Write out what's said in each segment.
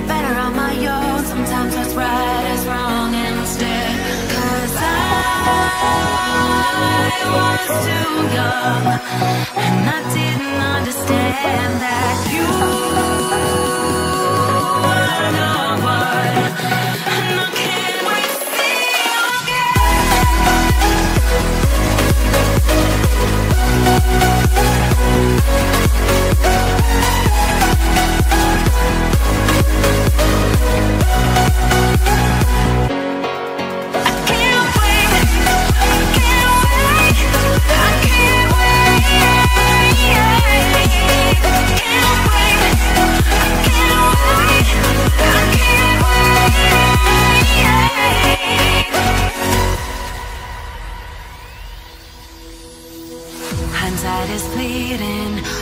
better on my own. Sometimes what's right is wrong instead. I was too young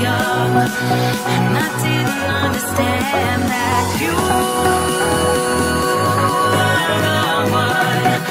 Young and I didn't understand that you were the one.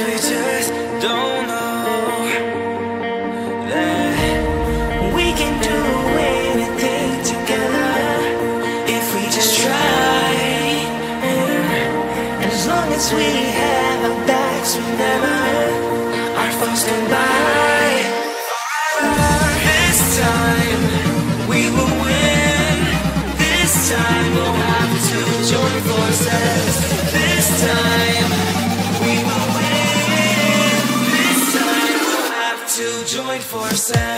Cause join forces.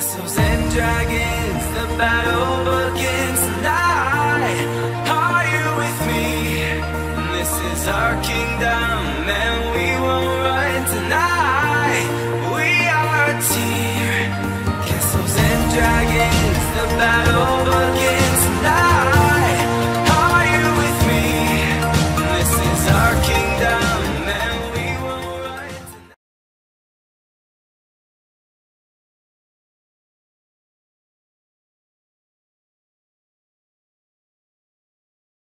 Castles and dragons, the battle begins tonight. Are you with me? This is our kingdom.